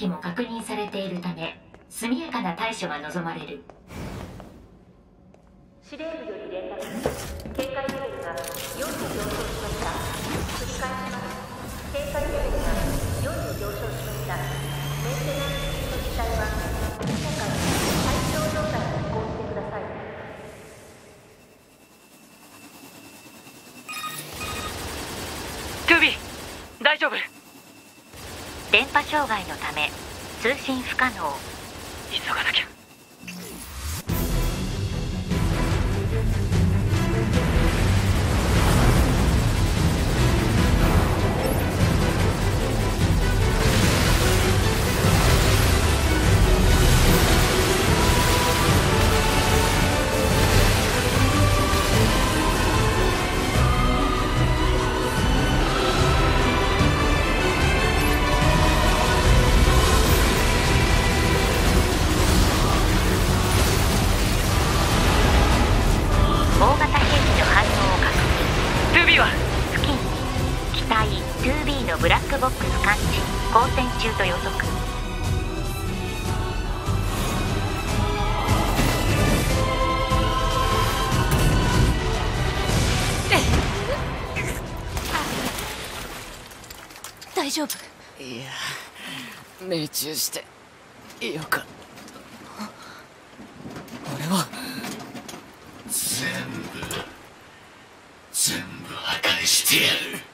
機も確認されているため速やかな対処が望まれる。司令部より連絡警戒レベルが4に上昇しました繰り返します。警戒レベルが4に上昇しましたメンテナンス中の機体は速やかに対象状態に移行してください。トゥービー大丈夫電波障害のため通信不可能。急がなきゃ。中して。よかった。俺は。全部全部破壊してやる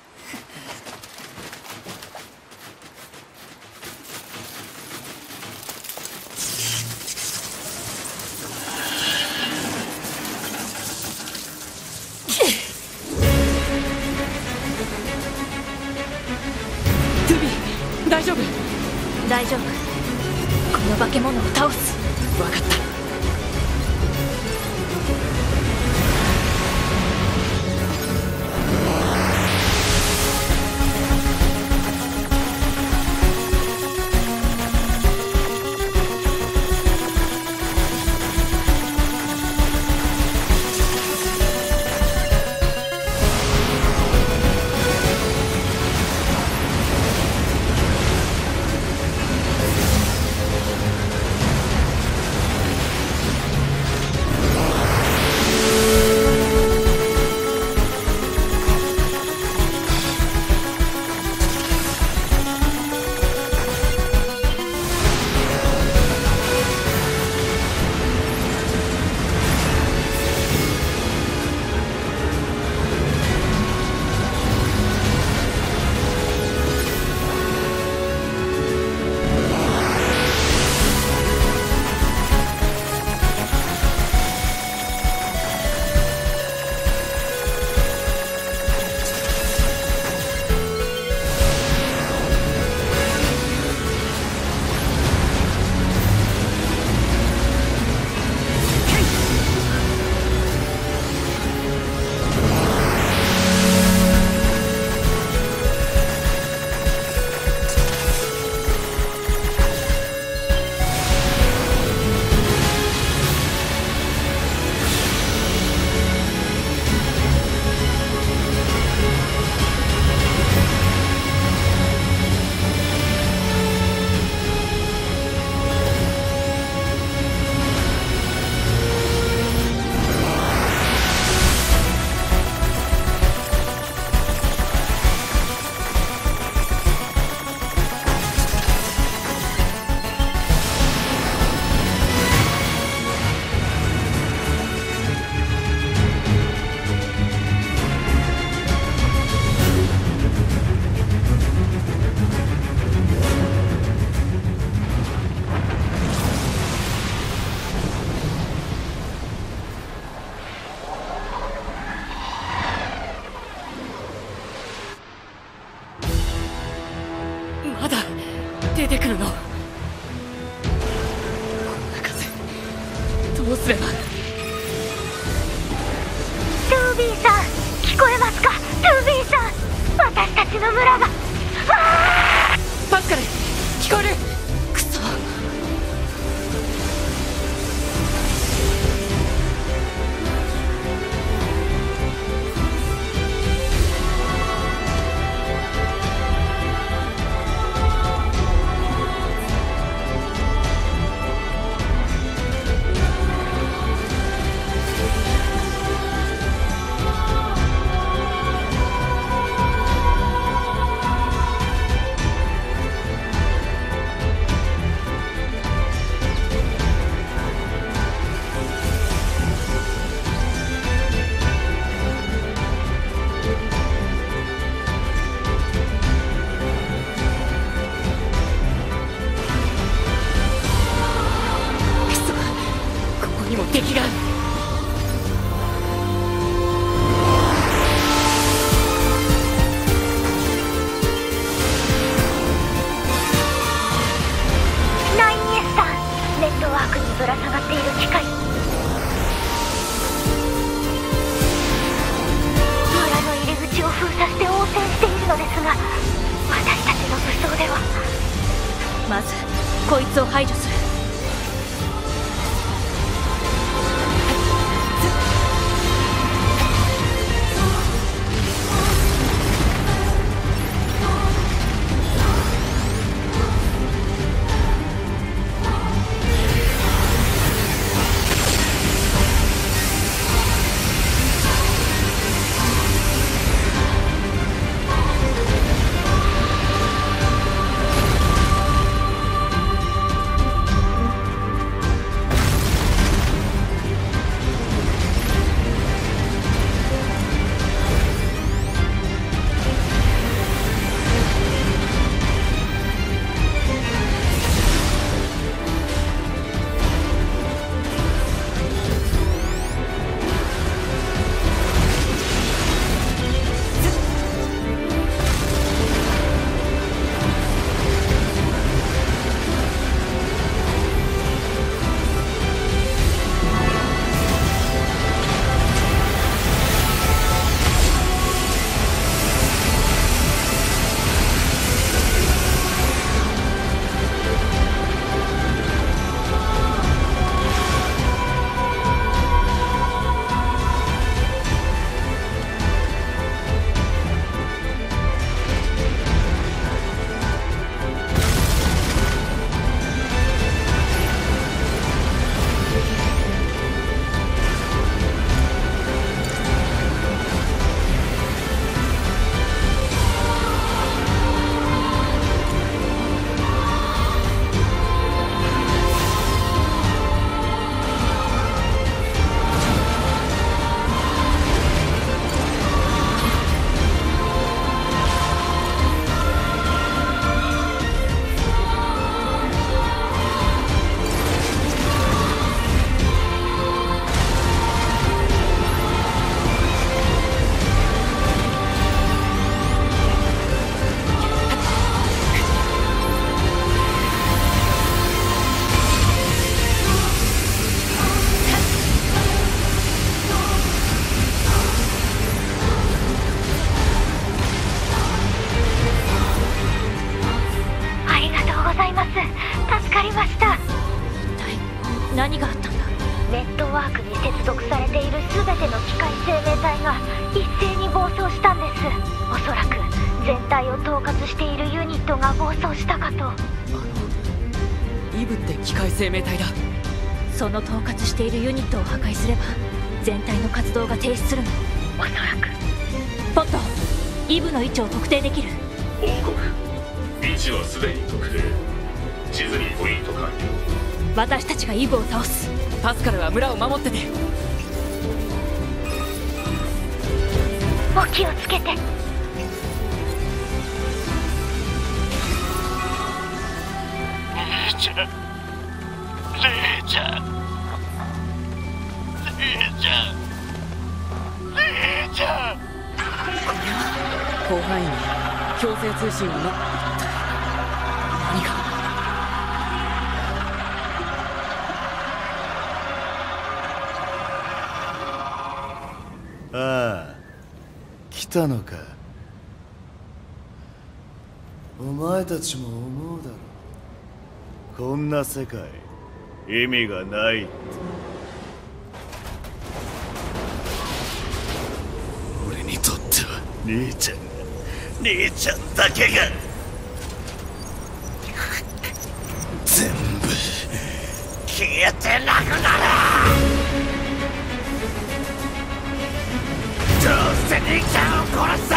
ワークに接続されている全ての機械生命体が一斉に暴走したんです。おそらく全体を統括しているユニットが暴走したかと。イブって機械生命体だ。その統括しているユニットを破壊すれば全体の活動が停止するの。おそらく。ポットイブの位置を特定できる。報告。位置はすでに特定。地図にポイント完了。私たちがイブを倒すパスカルは村を守ってて。お気をつけて。姉ちゃん。姉ちゃん。姉ちゃん。姉ちゃん広範囲に強制通信をなああ来たのか。お前たちも思うだろ。うこんな世界意味がないって。俺にとっては兄ちゃんが兄ちゃんだけが全部消えてなくなる。兄ちゃんを殺すぞ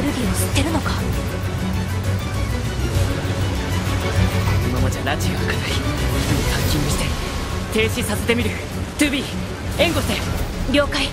ネルギーを吸ってるのか？このままじゃ拉致が開かないハッキングして停止させてみる。2B 援護して。了解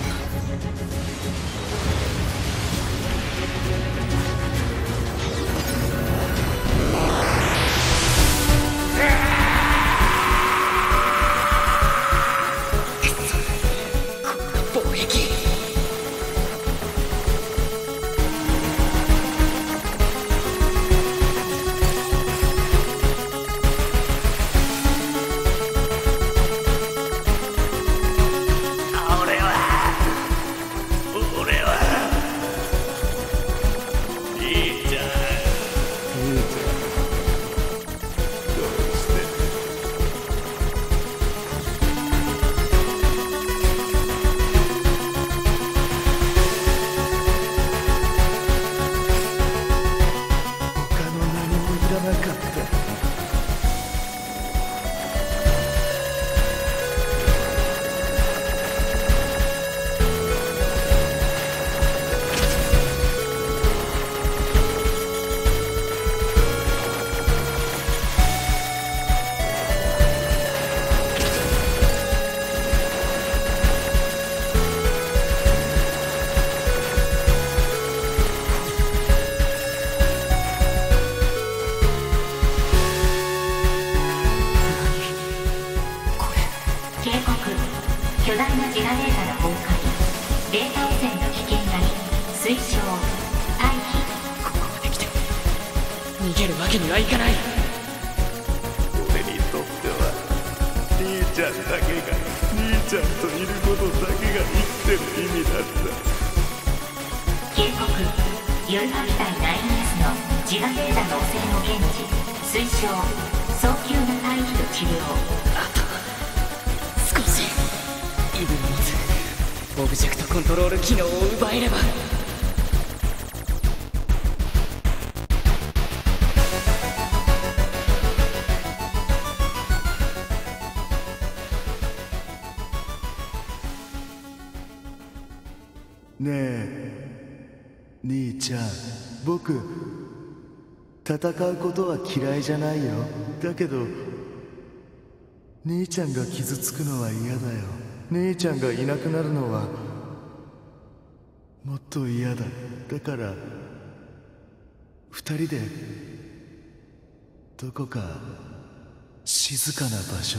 巨大なジェラネータの崩壊。データ汚染の危険あり推奨退避ここまで来て逃げるわけにはいかない。俺にとっては兄ちゃんだけが兄ちゃんといることだけが生きてる意味だった。警告。ユルハ機体 9S の。ジガデータの汚染を検知推奨。早急な退避と治療。ブジェクトコントロール機能を奪えればねえ兄ちゃん僕戦うことは嫌いじゃないよだけど兄ちゃんが傷つくのは嫌だよ姉ちゃんがいなくなるのはもっと嫌だ。だから二人でどこか静かな場所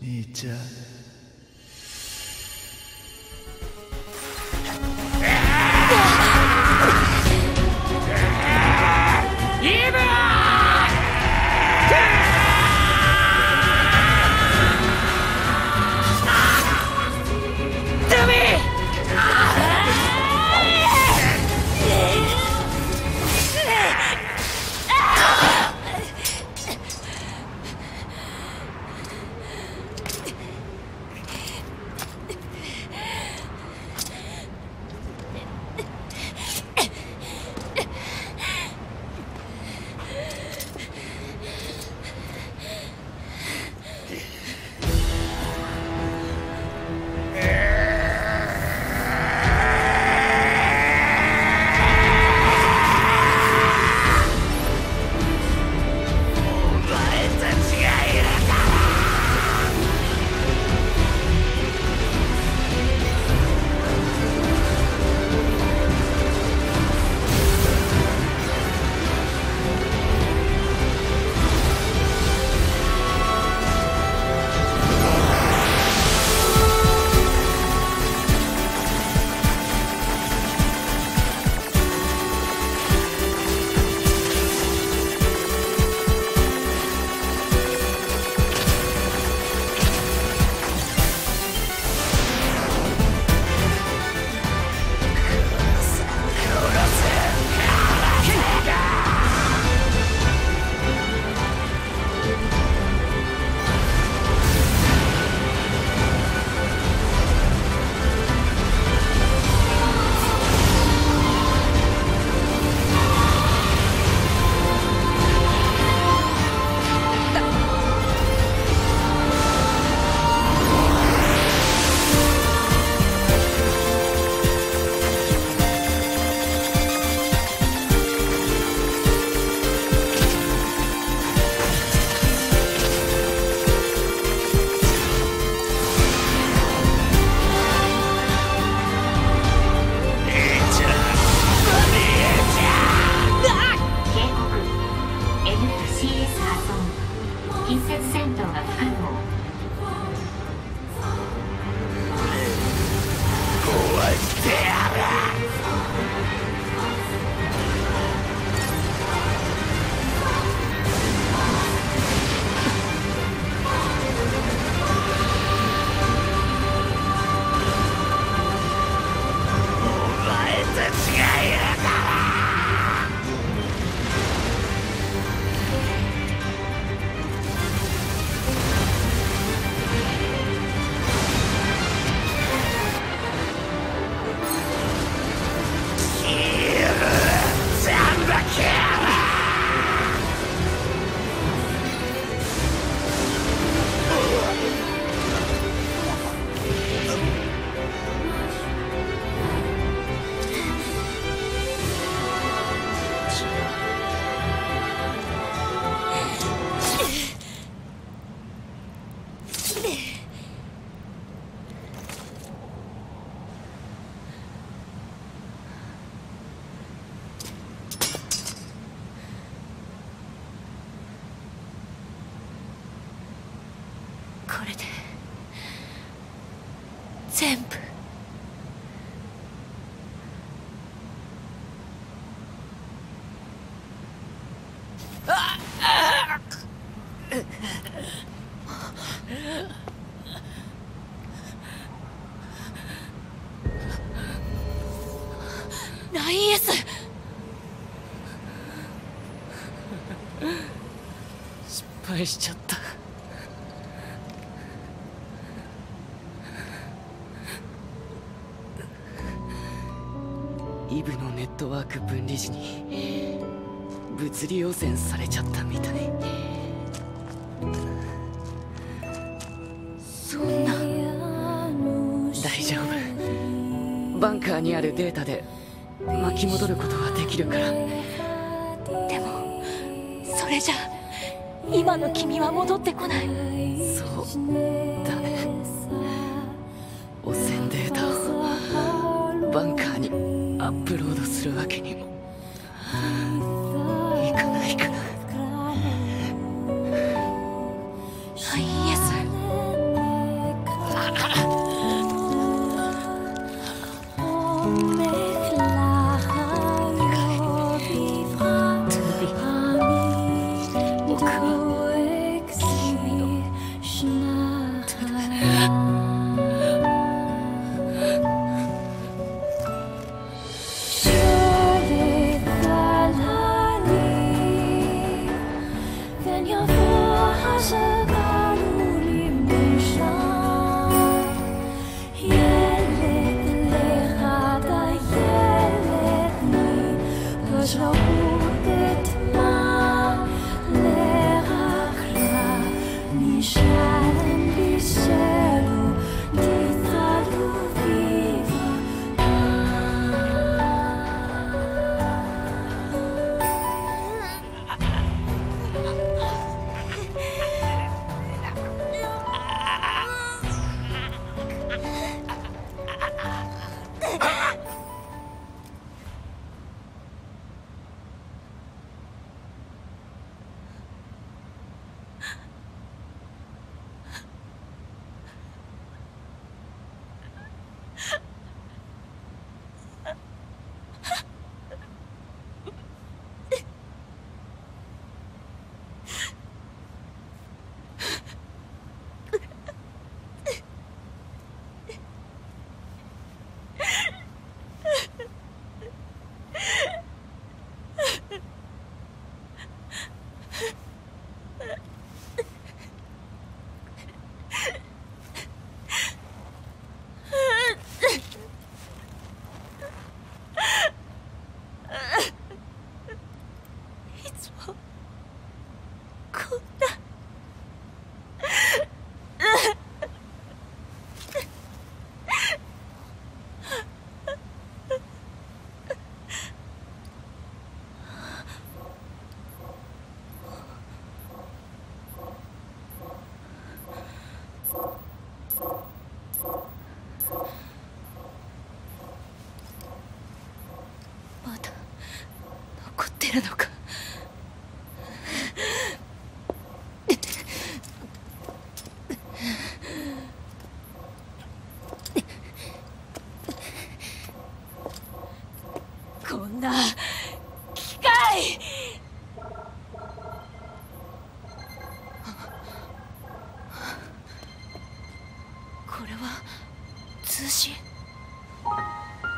に兄ちゃん。失敗しちゃった。イブのネットワーク分離時に物理汚染されちゃったみたい。そんな大丈夫。バンカーにあるデータで巻き戻ることはできるから。今の君は戻ってこない。そうだね。汚染データをバンカーにアップロードするわけにも。るのか。こんな機械これは通信？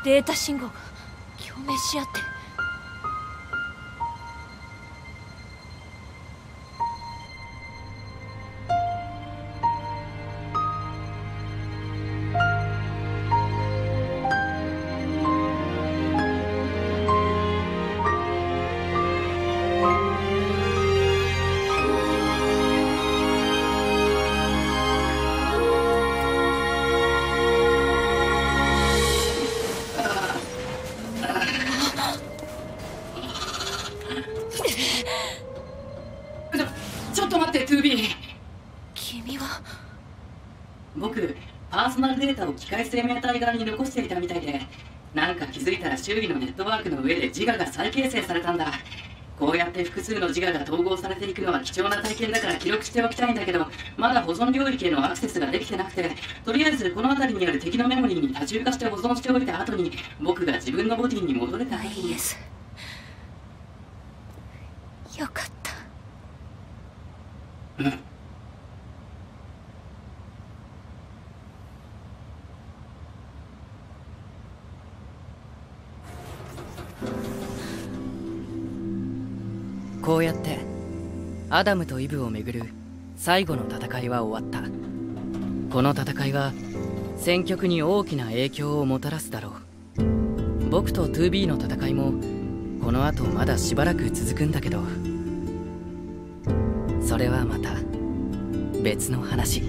データ信号が共鳴し合って械生命体側に残していたみたいでなんか気づいたら周囲のネットワークの上で自我が再形成されたんだ。こうやって複数の自我が統合されていくのは貴重な体験だから記録しておきたいんだけどまだ保存領域へのアクセスができてなくてとりあえずこの辺りにある敵のメモリーに多重化して保存しておいた後に僕が自分のボディに戻れた。時にイエスアダムとイブをめぐる最後の戦いは終わった。この戦いは戦局に大きな影響をもたらすだろう。僕と 2B の戦いもこの後まだしばらく続くんだけど。それはまた別の話。